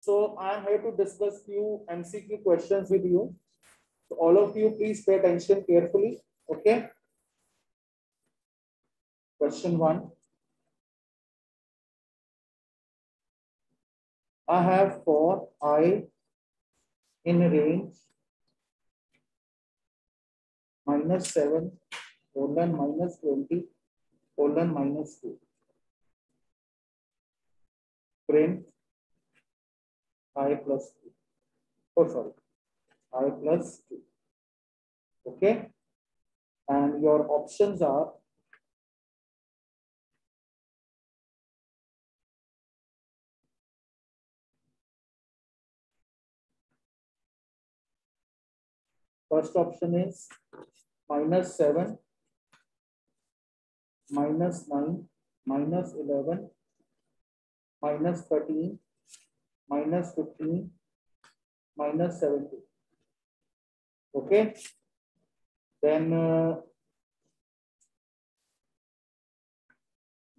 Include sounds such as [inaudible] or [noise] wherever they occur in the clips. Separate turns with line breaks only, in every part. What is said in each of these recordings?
So I am here to discuss few MCQ questions with you. So all of you, please pay attention carefully. Okay. Question one. I have for i in range minus 7 colon minus 20 colon minus 2. Print i plus 2. Oh, sorry. i plus 2. Okay. And your options are First option is minus 7, minus 9, minus 11, minus 13, minus 15, minus 17. Okay. Then uh,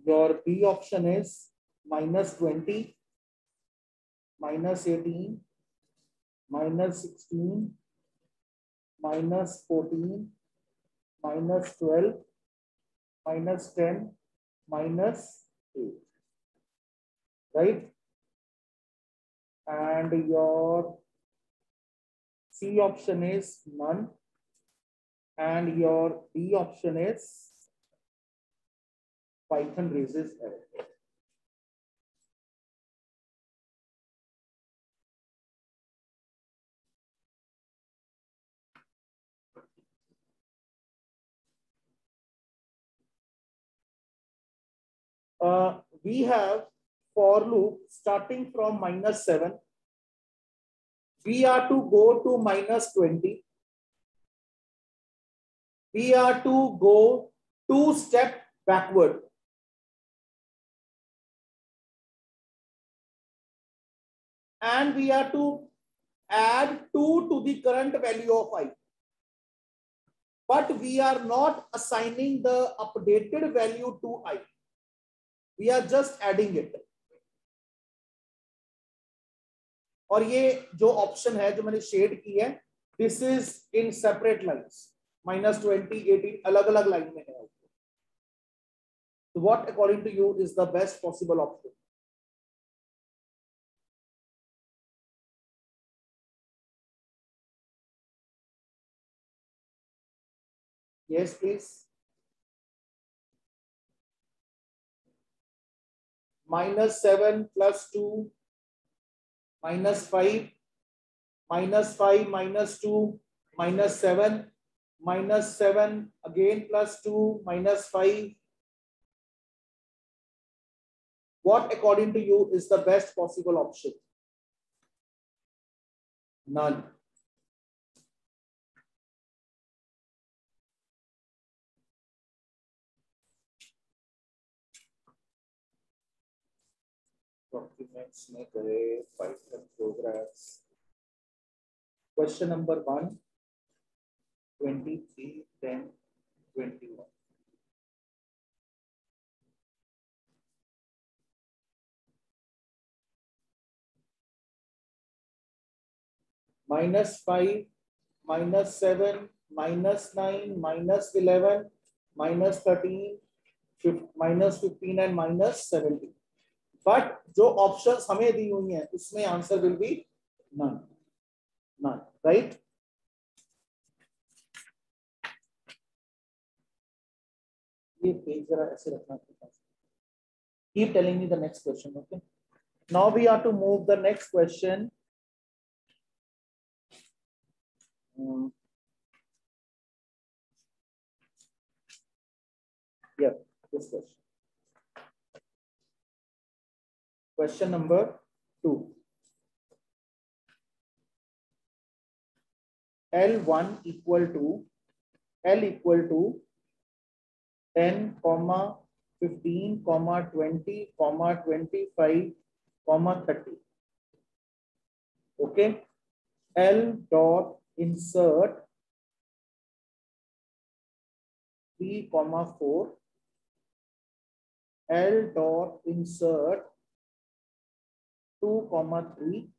your B option is minus 20, minus 18, minus 16, minus 14, minus 12, minus 10, minus 8. Right? And your C option is none. And your D option is Python raises error. uh, we have for loop starting from minus 7. We are to go to minus 20. We are to go two step backward. And we are to add 2 to the current value of i. But we are not assigning the updated value to i. We are just adding it. और ये जो option है जो मैंने shade की है this is in separate lines minus twenty eighteen अलग अलग लाइन में है तो what according to you is the best possible option yes, please. Minus 7 plus 2 minus 5 minus 5 minus 2 minus 7 minus 7 again plus 2 minus 5 what according to you is the best possible option? None programs में गए Python programs question number one twenty three ten twenty one minus five minus seven minus nine minus eleven minus thirteen minus fifteen and minus seventeen but जो option हमें दी हुई है उसमें answer will be none none right ये page जरा ऐसे रखना keep telling me the next question okay now we are to move the next question Yeah, this question. Question number two. L1 equal to L equal to 10 comma 15 comma 20 comma 25 comma 30. Okay. L dot insert 3 comma 4 L dot insert 2 comma 3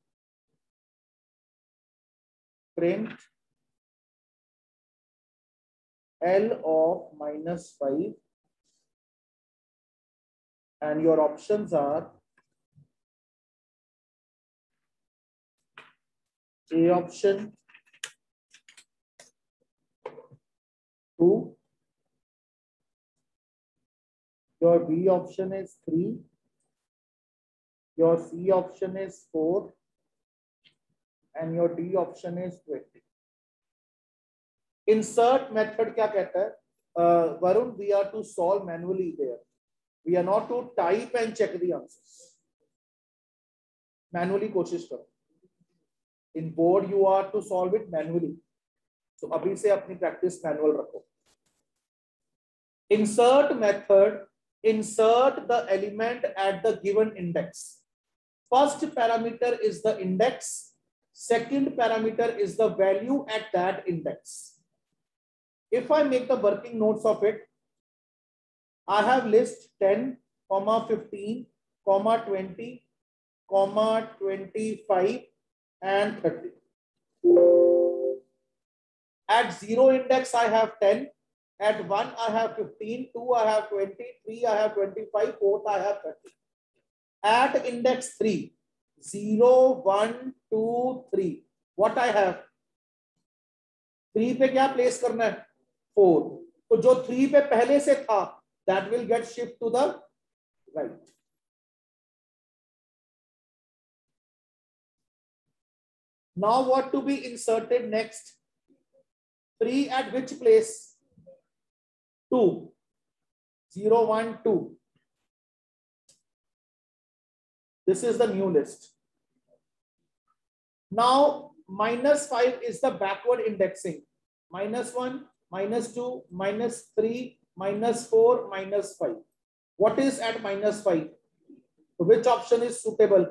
print L of minus 5 and your options are A option 2 your B option is 3 your C option is 4 and your D option is 20 insert method kya kehta hai? Uh, varun we are to solve manually there we are not to type and check the answers. Manually koshish karo. In board you are to solve it manually. So abhi se apni practice manual rakho. Insert method insert the element at the given index first parameter is the index second parameter is the value at that index if I make the working notes of it, I have list 10, comma 15, comma 20, comma 25, and 30. At zero index, I have 10. At one, I have 15. Two, I have 20. Three, I have 25. Fourth, I have 30. At index three, zero, one, two, three. What I have? Three पे क्या place करना है four तो जो three पे पहले से था that will get shift to the right now what to be inserted next 3 at which place 2 0 1 2 this is the new list now minus 5 is the backward indexing minus 1 minus 2, minus 3, minus 4, minus 5. What is at minus 5? which option is suitable?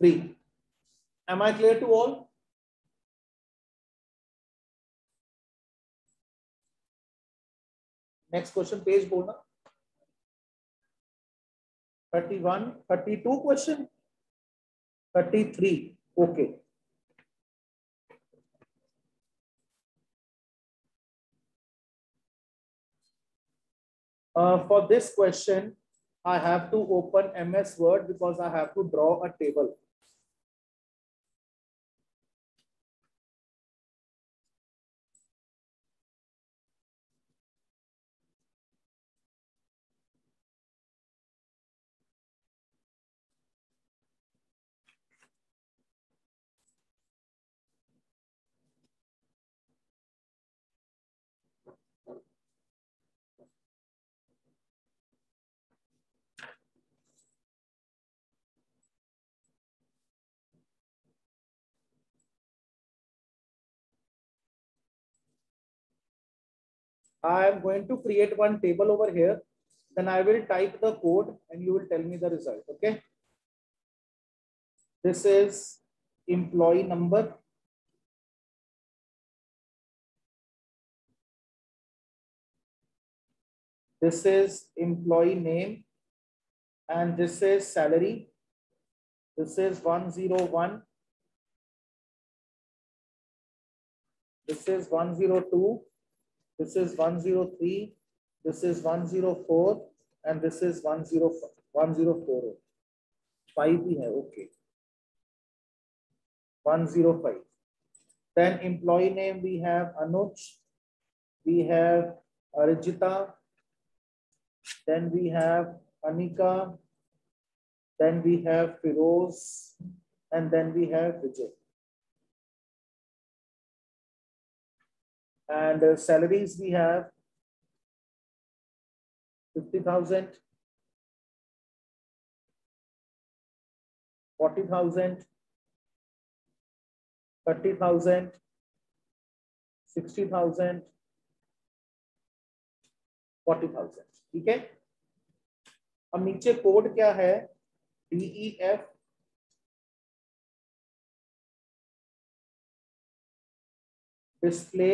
3. Am I clear to all? Next question, page bolna. 31, 32 question. 33. Okay. Uh, for this question, I have to open MS Word because I have to draw a table. I am going to create one table over here. Then I will type the code and you will tell me the result. Okay. This is employee number. This is employee name and this is salary. This is 101. This is 102. This is 103. This is 104. And this is 104. 104. 5 okay. 105. Then employee name we have Anuj. We have Arijita. Then we have Anika. Then we have Firoz. And then we have Vijay. And uh, salaries we have 50,000, 40,000, 30,000, 60,000, 40,000 ठीक है? अब नीचे code क्या है? D E F display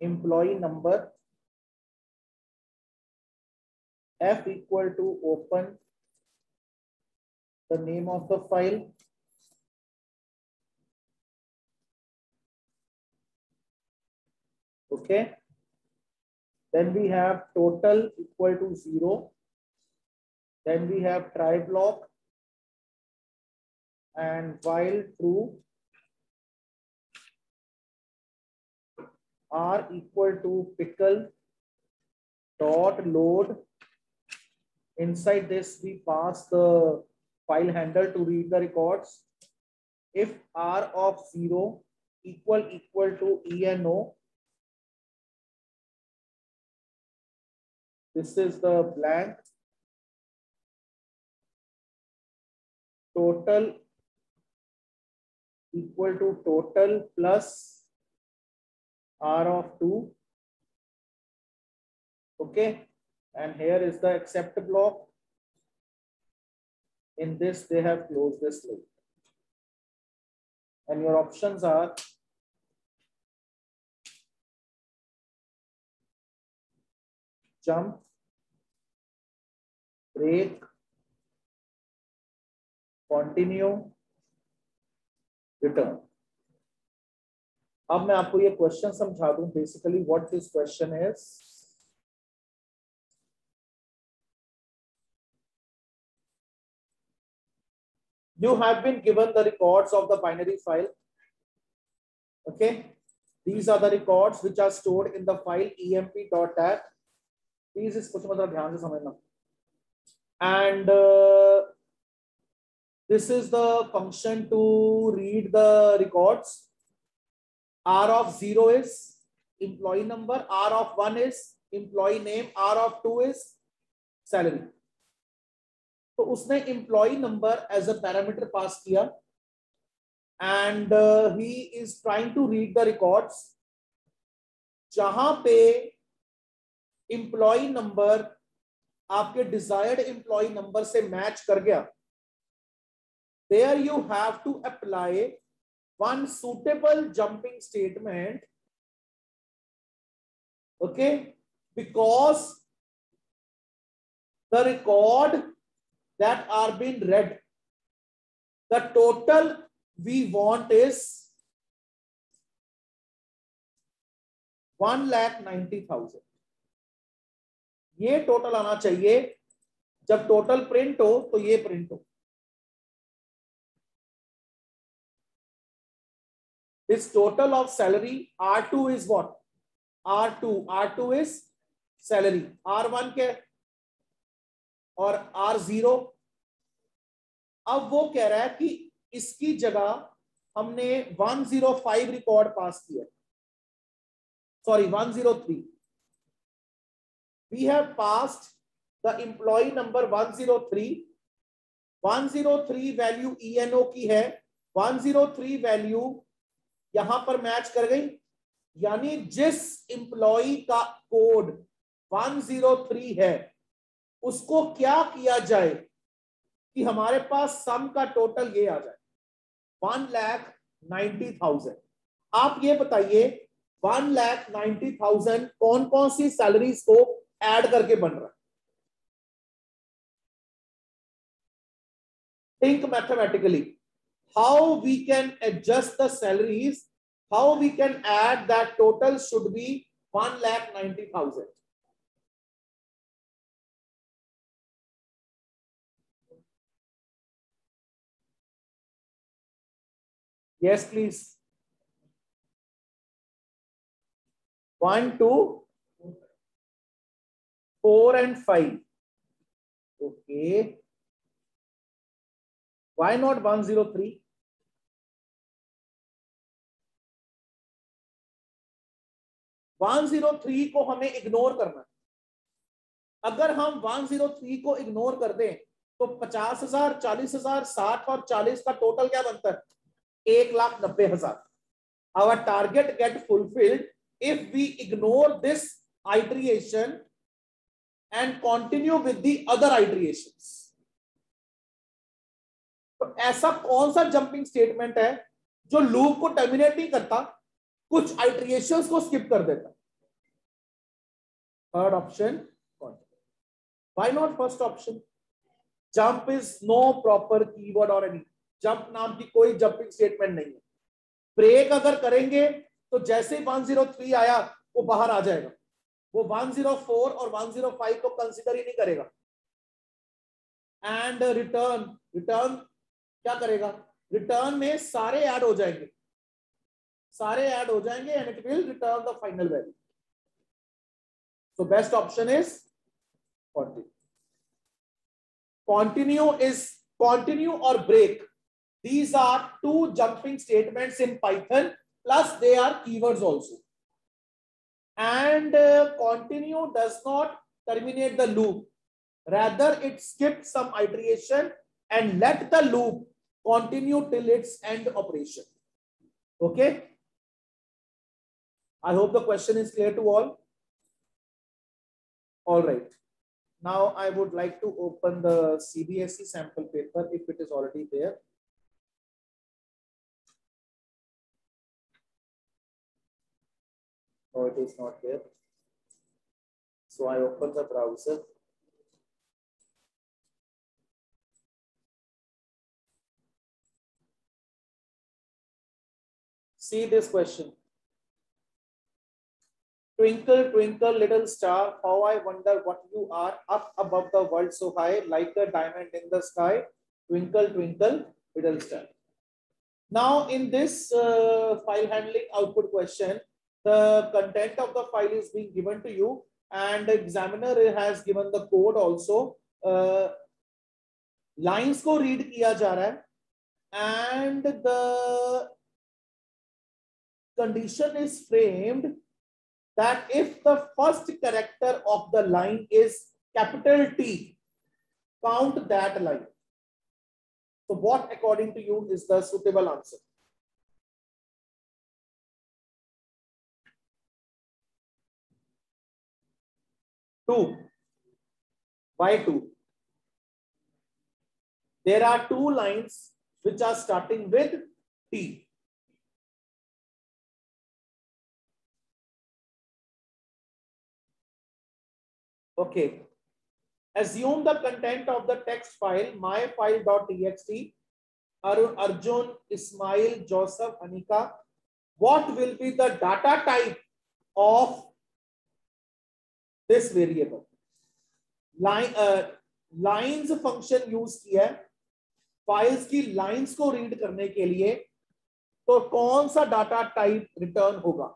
employee number f equal to open the name of the file. Okay. Then we have total equal to zero. Then we have try block and while true r equal to pickle dot load. Inside this we pass the file handle to read the records. If r of 0 equal equal to eno this is the blank. Total equal to total plus r of 2 okay. And here is the except block in this they have closed this loop. And your options are. Jump. Break. Continue. Return अब मैं आपको ये question समझा दू. Basically what this question is you have been given the records of the binary file okay these are the records which are stored in the file E M P dot dat please इस question मतलब ध्यान से समझना. And this is the function to read the records r of 0 is employee number, r of 1 is employee name, r of 2 is salary. तो उसने employee number as a parameter pass किया and he is trying to read the records जहाँ पे employee number आपके desired employee number से match कर गया there you have to apply one suitable jumping statement okay because the record that are being read, the total we want is one lakh ninety thousand ये total आना चाहिए। जब total print हो तो ये प्रिंट हो। This total of salary r2 is what? R2 r2 is salary. R1 के और आर ज़ीरो अब वो कह रहा है कि इसकी जगह हमने 105 रिकॉर्ड पास किया। Sorry 103 we have passed the employee number 103 103 value ENO की है। 103 वैल्यू यहाँ पर मैच कर गई। यानी जिस एम्प्लॉय का कोड 103 है, उसको क्या किया जाए कि हमारे पास सम का टोटल ये आ जाए? वन लैख नाइन्टी थाउज़ेंड आप ये बताइए वन लैख नाइन्टी थाउज़ेंड कौन कौन सी सैलरीज को ऐड करके बन रहा है? Think mathematically. How we can adjust the salaries how we can add that total should be 1 lakh 90000 Yes, please. One, two, four, and five. Okay. Why not 103? One zero three को हमें ignore करना है। अगर हम one zero three को ignore कर दें तो पचास हज़ार, चालीस हज़ार, साठ और चालीस का टोटल क्या बनता है? एक लाख नब्बे हज़ार। Our target get fulfilled if we ignore this iteration and continue with the other iterations तो ऐसा कौन सा जंपिंग स्टेटमेंट है जो लूप को टर्मिनेट नहीं करता? कुछ आइट्रिएशंस को स्किप कर देता third option Why not first option? Jump is no proper keyword or any. Jump नाम की कोई जंपिंग स्टेटमेंट नहीं है. ब्रेक अगर करेंगे तो जैसे 103 आया, वो बाहर आ जाएगा वो 104 और 105 को कंसीडर ही नहीं करेगा एंड रिटर्न रिटर्न क्या करेगा रिटर्न में सारे ऐड हो जाएँगे सारे ऐड हो जाएंगे and it will return the final value so best option is continue continue is continue or break these are two jumping statements in python plus they are keywords also and uh, continue does not terminate the loop. Rather, it skips some iteration and let the loop continue till its end operation. Okay. I hope the question is clear to all. All right. Now I would like to open the CBSE sample paper if it is already there. No, it is not there. So I open the browser. See this question. Twinkle, twinkle, little star, how I wonder what you are up above the world so high, like a diamond in the sky. Twinkle, twinkle, little star. Now, in this uh, file handling output question, the content of the file is being given to you, and the examiner has given the code also. Uh, lines ko read kiya ja raha and the condition is framed that if the first character of the line is capital T count that line so what according to you is the suitable answer Two. Why two? There are two lines which are starting with T. Okay. Assume the content of the text file myfile.txt Arjun, Ismail, Joseph, Anika. What will be the data type of this variable line uh, lines function use किया है files की lines को read करने के लिए तो कौन सा डाटा टाइप रिटर्न होगा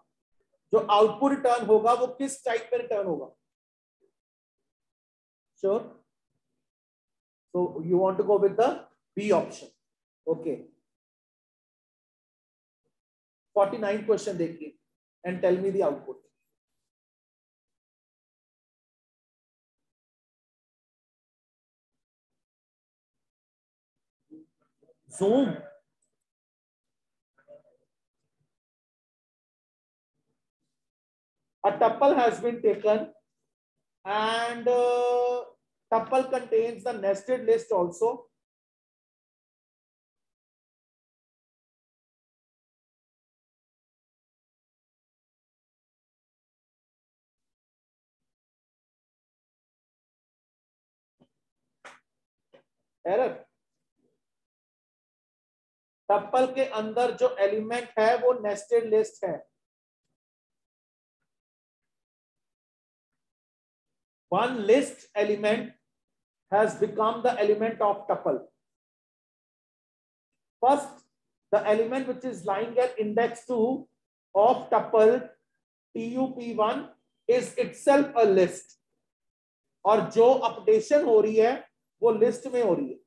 जो आउटपुट रिटर्न होगा वो किस टाइप में रिटर्न होगा sure so you want to go with the b option okay 49 question देखिए and tell me the output Zoom. A tuple has been taken and uh, tuple contains the nested list also. Error. Tuple के अंदर जो element है वो nested list है one list element has become the element of tuple. First, the element which is lying at index 2 of tuple tup1 is itself a list. और जो updation हो रही है वो लिस्ट में हो रही है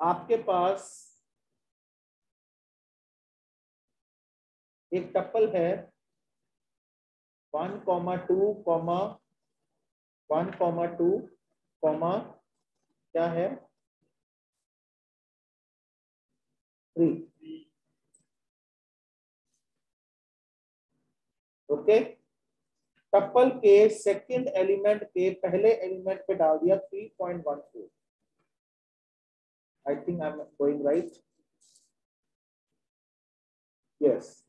आपके पास एक टप्पल है, one comma two comma, one comma two comma, क्या है? थ्री। ओके? टप्पल के सेकंड एलिमेंट के पहले एलिमेंट पे डाल दिया three point one four think I am going right Yes.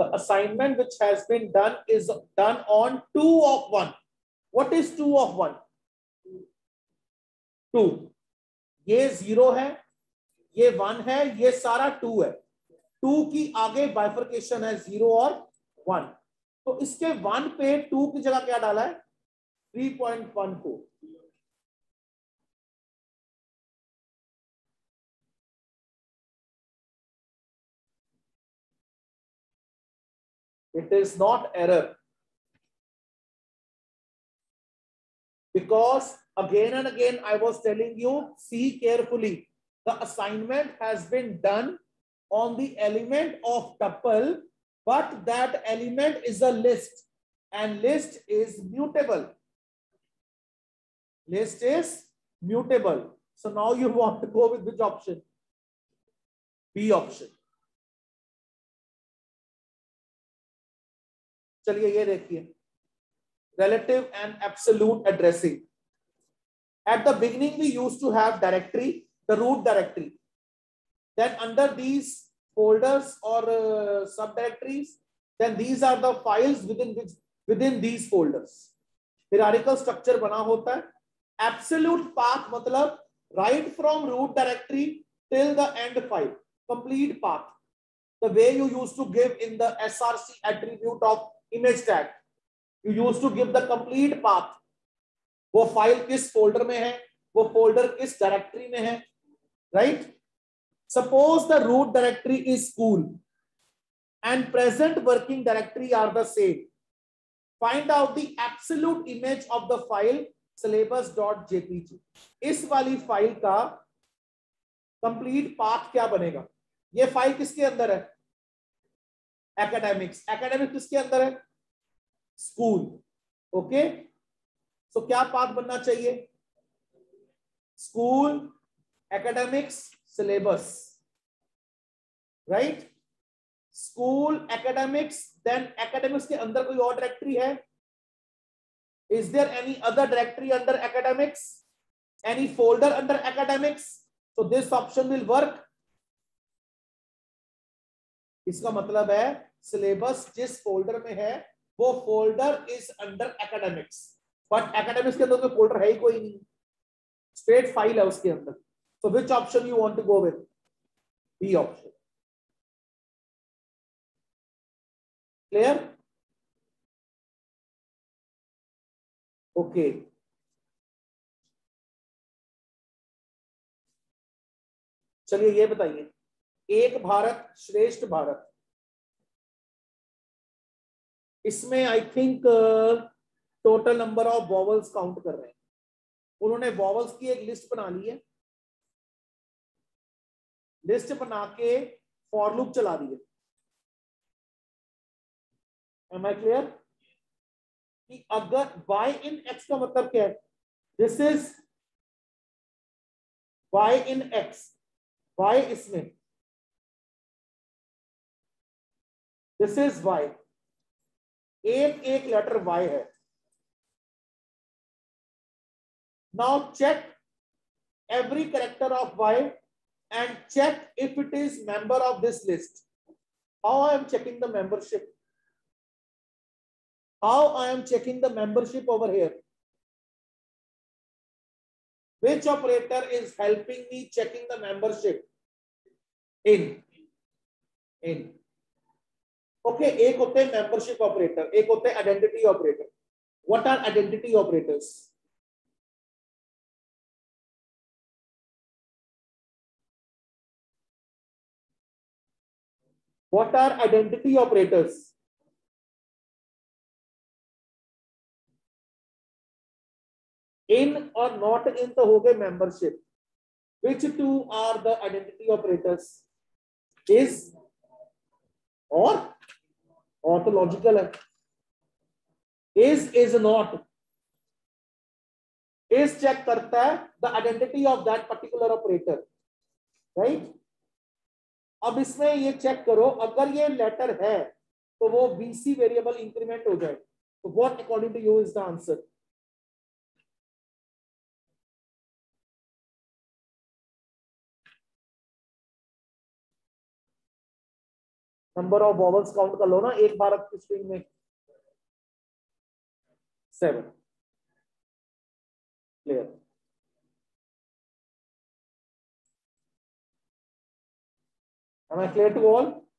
The assignment which has been done is done on 2 of 1. What is 2 of 1? 2. ये 0 है, ये 1 है, ये सारा 2 है. 2 की आगे बाइफर्केशन है 0 और 1. तो इसके 1 पे 2 की जगह क्या डाला है? 3.1 को. It is not error. Because again and again, I was telling you, see carefully. The assignment has been done on the element of tuple, but that element is a list and list is mutable. List is mutable. So now you [laughs] want to go with which option? B option. चलिए ये देखिए। Relative and absolute addressing at the beginning we use to have directory the root directory then under these folders और sub directories then these are the files within within these folders hierarchical structure बना होता है। Absolute path मतलब right from root directory till the end file complete path the way you use to give in the S R C attribute of image tag. You used to give the complete path. वो file किस folder में है? वो folder किस directory में है? Right suppose the root directory is school and present working directory are the same find out the absolute image of the file syllabus dot JPG इस वाली फ़ाइल का कंप्लीट पाथ क्या बनेगा? ये फ़ाइल किसके अंदर है? एकेडमिक्स एकेडमिक्स किसके अंदर है? स्कूल ओके सो क्या पाथ बनना चाहिए? School academics syllabus right school academics then academics के अंदर कोई और डायरेक्टरी है? Is there any other directory under academics any folder under academics so this option will work इसका मतलब है सिलेबस जिस फोल्डर में है, वो folder is under academics but academics के अंदर फोल्डर है ही कोई नहीं। स्ट्रेट फ़ाइल है उसके अंदर। So which option you want to go with B option clear okay चलिए ये बताइए। एक भारत श्रेष्ठ भारत। इसमें I think total number of vowels count कर रहे हैं। उन्होंने वॉवल्स की एक लिस्ट बना ली है। लिस्ट बना के फॉर लूप चला दिए एम आई क्लियर कि अगर y इन एक्स का मतलब क्या है? This is y in X y इसमें। दिस इज़ y एक एक लेटर y है now check every character of y and check if it is member of this list how I am checking the membership how I am checking the membership over here. Which operator is helping me checking the membership? In. In. Okay एक होते हैं membership operator एक होते हैं identity operator what are identity operators what are identity operators in और not in तो हो गए membership which two are the identity operators is और और है। Is is not is check करता है the identity of that particular operator right अब इसमें ये चेक करो, अगर ये लेटर है तो वो बीसी वेरिएबल इंक्रीमेंट हो जाए। तो what according to you is the answer number of vowels count कर लो ना, एक भारत की स्ट्रिंग में। Seven clear Am I clear to all?